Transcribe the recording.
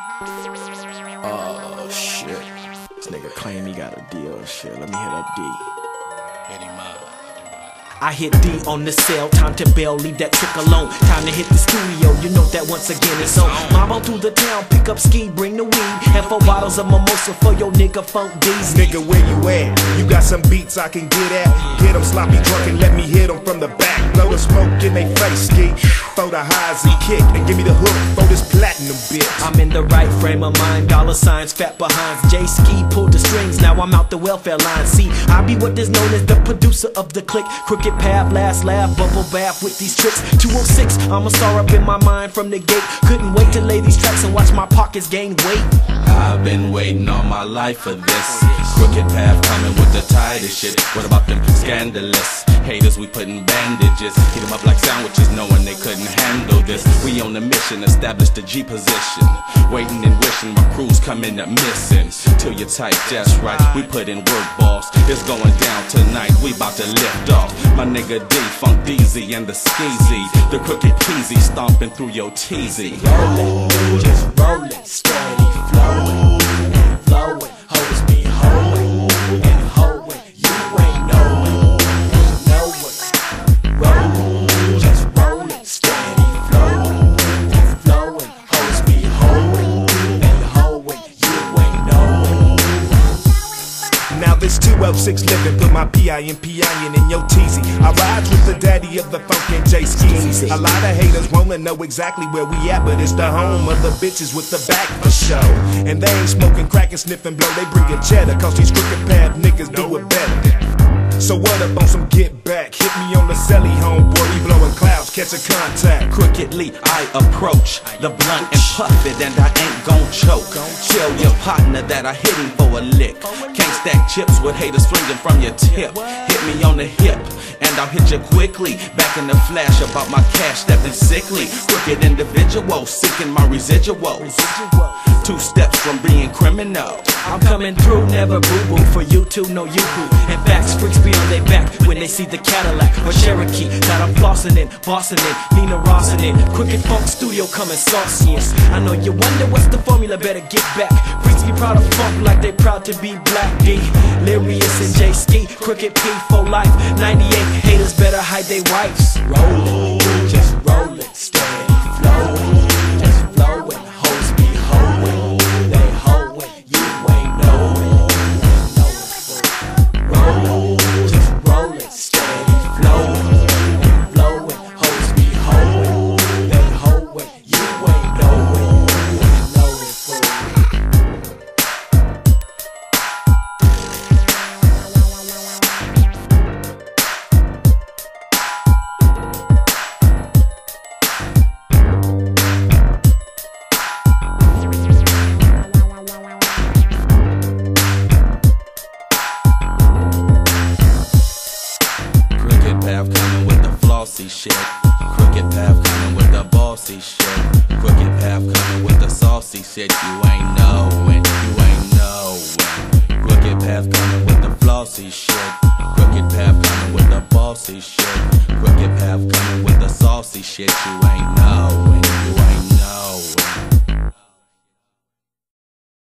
Oh shit. This nigga claim he got a deal and shit. Let me hit up D. Hit him up. I hit D on the cell, time to bail, leave that trick alone. Time to hit the studio, you know that once again it's on. Mob on through the town, pick up ski, bring the weed. And four bottles of mimosa for your nigga Funk D's. Nigga, where you at? You got some beats I can get at? Get them sloppy drunk and let me hit them from the back. Blow the smoke in they face, ski. Throw the highs and kick and give me the hook for this platinum bitch. I'm in the right frame of mind, dollar signs, fat behinds. J Ski pulled the strings, now I'm out the welfare line. See, I be what is known as the producer of the click. Crooked path, last laugh, bubble bath with these tricks. 206, I'm a star up in my mind from the gate. Couldn't wait to lay these tracks and watch my pockets gain weight. I've been waiting all my life for this. Crooked path coming with the tightest shit. What about them scandalous haters? We putting bandages, heat them up like sandwiches, knowing they couldn't handle this. We on a mission, establish the G position. Waiting and wishing my crews coming up missing. Till you're tight, that's right. We put in work, boss. It's going down tonight. We about to lift off. My nigga D, Funk DZ, and the Skeezy. The crooked peasy stomping through your teasy. Rolling, just rolling, steady 12-6 living, put my P.I. and P.I. in your teasy. I ride with the daddy of the funk and J Skeezy. A lot of haters wanna know exactly where we at, but it's the home of the bitches with the back for show. And they ain't smoking crack and sniffing blow, they bringin' cheddar, cause these crooked path niggas do it better. So what up on some get back? Hit me on the celly, homeboy, we blowing clouds, catch a contact. Crookedly I approach the blunt and puff it, and I ain't gon' choke. Tell your partner that I hit him for a lick. Can't stack chips with haters swinging from your tip. Hit me on the hip, and I'll hit you quickly. Back in the flash about my cash, stepping sickly. Crooked individual seeking my residuals. Two steps from being criminal. I'm coming through, never boo boo for you two, no you boo. And facts freaks be on their back when they see the Cadillac or Cherokee that I'm flossing in, bossing in, Nina Rossin in. Crooked Funk Studio coming sauciest. I know you wonder what's the formula, better get back. Freaks be proud of funk like they proud to be black D. Lyrius and J Ski, Crooked P for life. 98 haters better hide their wives. Rolling, Crooked path coming with the bossy shit. Crooked path coming with the saucy shit. You ain't knowing, you ain't knowing. Crooked path coming with the flossy shit. Crooked path coming with the bossy shit. Crooked path coming with the saucy shit. You ain't knowing.